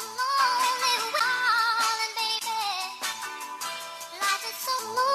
so lonely, we're howling, baby. Life is so lonely.